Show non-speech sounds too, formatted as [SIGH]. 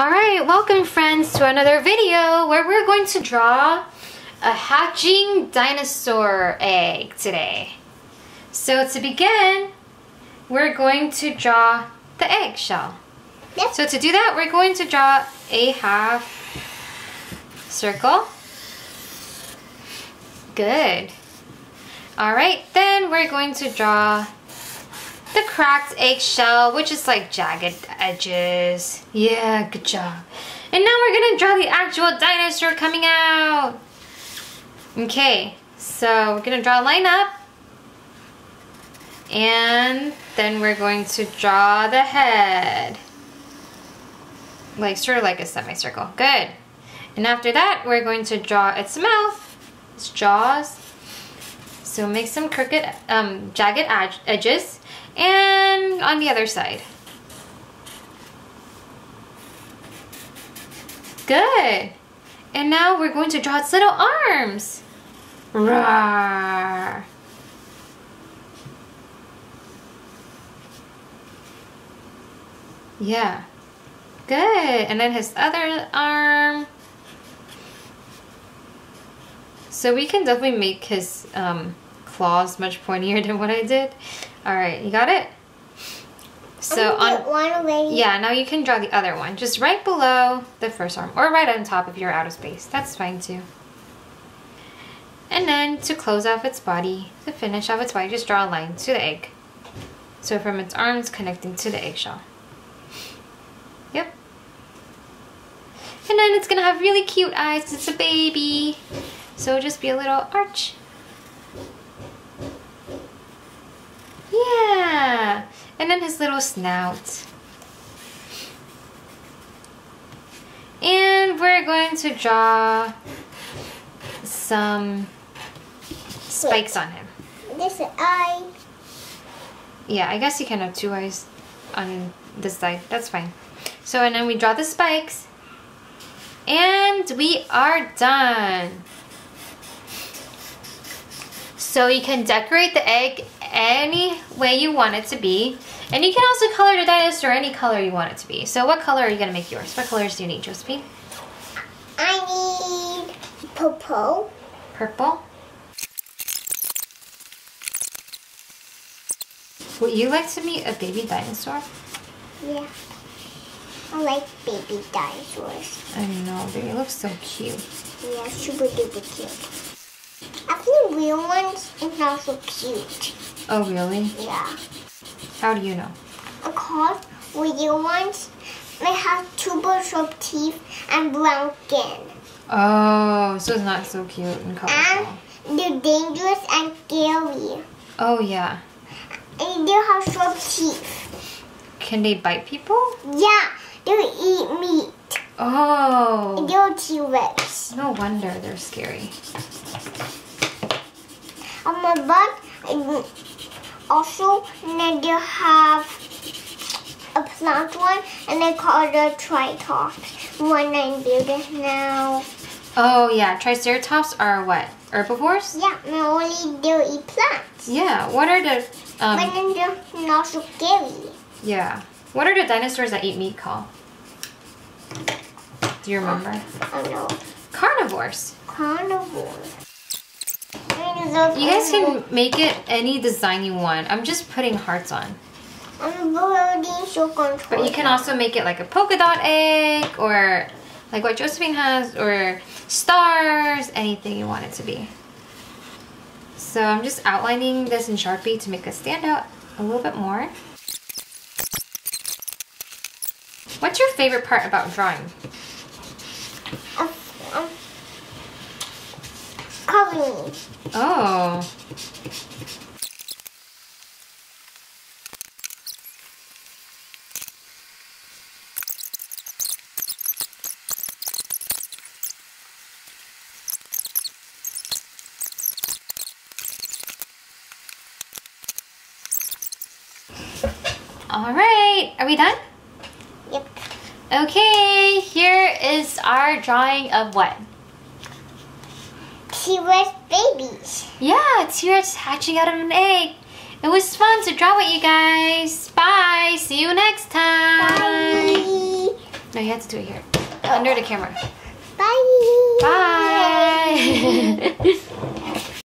Alright, welcome friends to another video where we're going to draw a hatching dinosaur egg today. So to begin, we're going to draw the eggshell. Yep. So to do that, we're going to draw a half circle. Good. Alright, then we're going to draw the cracked eggshell, which is like jagged edges. Yeah, good job. And now we're gonna draw the actual dinosaur coming out. Okay, so we're gonna draw a line up. And then we're going to draw the head. Like, sort of like a semicircle. Good. And after that, we're going to draw its mouth, its jaws. So make some crooked, um, jagged edges and on the other side. Good. And now we're going to draw its little arms. Rawr. Yeah. Good. And then his other arm. So we can definitely make his um, claws much pointier [LAUGHS] than what I did. All right, you got it? So on one. Yeah, now you can draw the other one. Just right below the first arm or right on top if you're out of space. That's fine too. And then to close off its body, to finish off its body, just draw a line to the egg. So from its arms connecting to the eggshell. Yep. And then it's gonna have really cute eyes it's a baby. So just be a little arch. Yeah. And then his little snout. And we're going to draw some spikes on him. This eye. Yeah, I guess you can have two eyes on this side. That's fine. So, and then we draw the spikes. And we are done. So you can decorate the egg any way you want it to be. And you can also color the dinosaur any color you want it to be. So what color are you going to make yours? What colors do you need, Josephine? I need purple. Purple. Would you like to meet a baby dinosaur? Yeah. I like baby dinosaurs. I know, they look so cute. Yeah, super duper cute. I think real ones are not so cute. Oh, really? Yeah. How do you know? Because real ones may have two sharp teeth and brown skin. Oh, so it's not so cute and colorful. And they're dangerous and scary. Oh, yeah. And they have sharp teeth. Can they bite people? Yeah, they'll eat meat. Oh. They're T-Rex. No wonder they're scary. On my butt, also, and then they have a plant one, and they call it a tritops. One I'm building now. Oh, yeah. Triceratops are what? Herbivores? Yeah, and only they eat plants. Yeah. What are the, But um, then they're not so scary. yeah. What are the dinosaurs that eat meat called? Do you remember? I know. Carnivores. Carnivore. You guys can make it any design you want. I'm just putting hearts on. I'm building so control. But you can also make it like a polka dot egg or like what Josephine has or stars, anything you want it to be. So I'm just outlining this in Sharpie to make it stand out a little bit more. What's your favorite part about drawing? Um, um, Oh. All right, are we done? Yep. Okay, here is our drawing of what? T-Rex babies. Yeah, T-Rex hatching out of an egg. It was fun to draw with you guys. Bye. See you next time. Bye. No, you have to do it here. Under the camera. Bye. Bye. [LAUGHS]